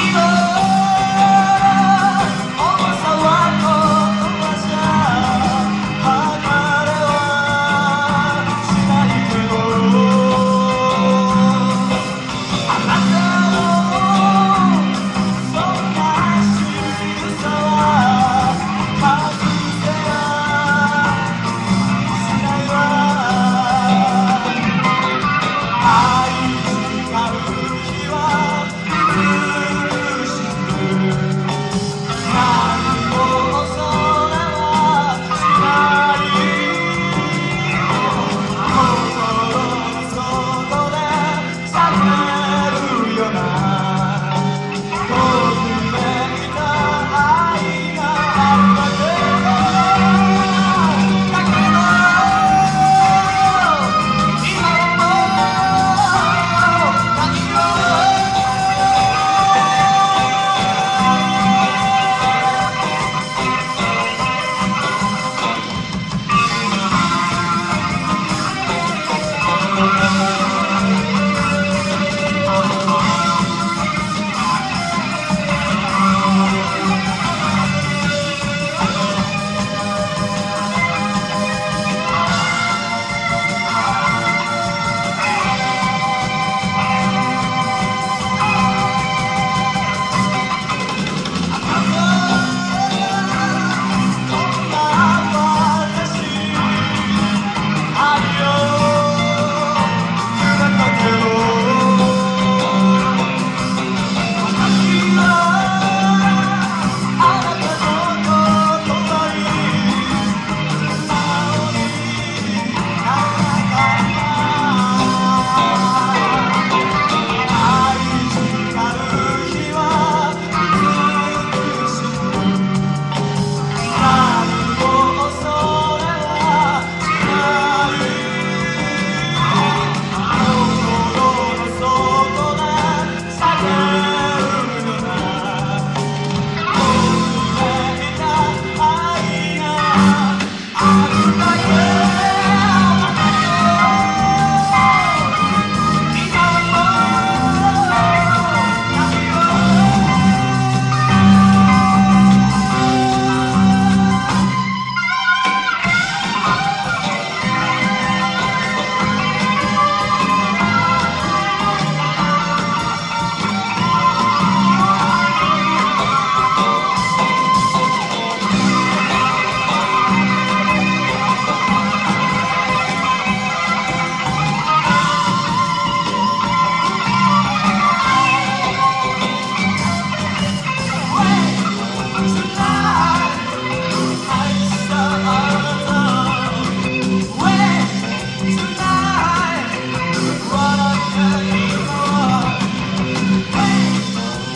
Thank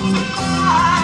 I